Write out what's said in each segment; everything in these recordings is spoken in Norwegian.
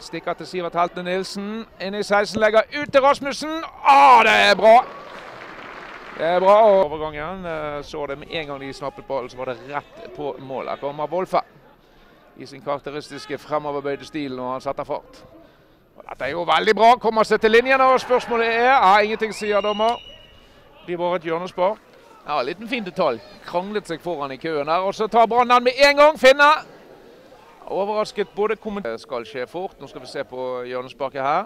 Stikker til Sivert Helte Nilsen. Inn i 16, legger ut til Rasmussen. Å, det er bra! Det er bra. Overgangen eh, så det med en gang de snappet ballen, så var det rett på mål. Her kommer Wolfe i sin karakteristiske fremoverbøyde stil når han setter fart. Og dette er jo veldig bra. Kommer seg til linjen, og spørsmålet er ja, Ingenting sier dommer. Blir bare et hjørnespark. Ja, en liten fin detalj. Kranglet seg foran i køen der. Og så tar Brann den med en gang. Finne! Overrasket både kommentar... Skal skje fort. Nå skal vi se på hjørnesparket her.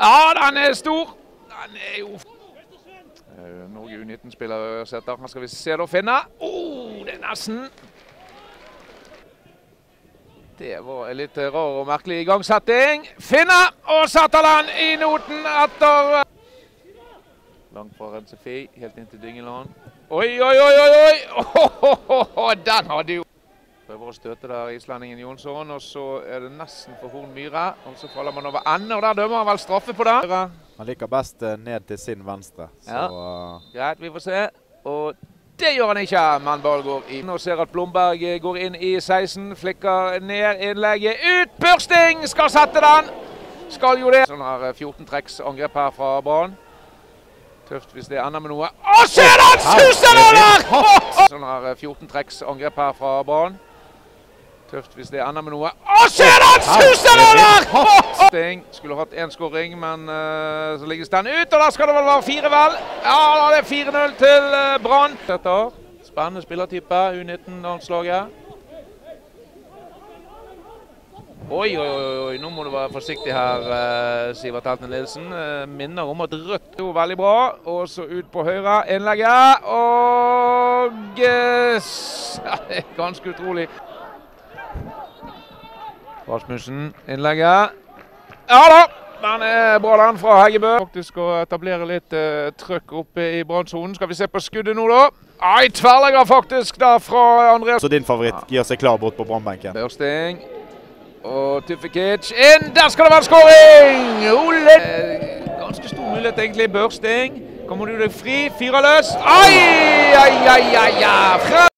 Ja, den er stor! Den er jo Eh, Norge U19-spiller setter. Her skal vi se da finne. Oh, det er nesten! Det var en litt rar og merkelig igangsetting. Finne! Og setter i noten etter Langt fra Rensefi, helt inn til Dyngeland. Oi, oi, oi, oi! oi! Oh, den hadde jo Prøver å støte der islendingen Jonsson, og så er det nesten for Horn Myhre. Og så faller man over ende, og der dømmer han vel straffe på det. Han liker best eh, ned til sin venstre. Så Ja. eh, Greit, vi får se. Og det gjør han ikke, men ball går i. Nå ser at Blomberg eh, går inn i 16, flikker ned innlegget. Ut! Børsting skal sette den! Skal jo det. Sånn eh, 14 trekks angrep her fra Brann. Tøft hvis det ender med noe. Å, se den! Suser den der! Sånn eh, 14 trekks angrep her fra Brann. Tøft hvis det ender med noe. Å, se han! Suser den der! Sting skulle hatt én skåring, men uh, så ligges den ut. Og der skal det vel være fire, vel? Ja, da er det 4-0 til uh, Brann. Spennende spillertype, U19-landslaget. Oi, oi, oi, nå må du være forsiktig her, uh, Sivert Helten Nilsen. Uh, minner om at rødt er jo veldig bra. Og så ut på høyre. Innlegget. Og det er Ganske utrolig. Rasmussen, innlegget. Ja da! Den er bra, den fra Heggebø. Faktisk å etablere litt eh, trøkk oppe i brannsonen. Skal vi se på skuddet nå, da. Ai, tverrlegger faktisk der fra Andreas. Så din favoritt gir seg klar bort på Brannbenken. Børsting. Og Tuffikic inn! Der skal det være skåring! Ole! Eh, Ganske stor mulighet, egentlig. Børsting. Kommer du deg fri? Fyrer løs. Ai, ai, ai, ai, ai!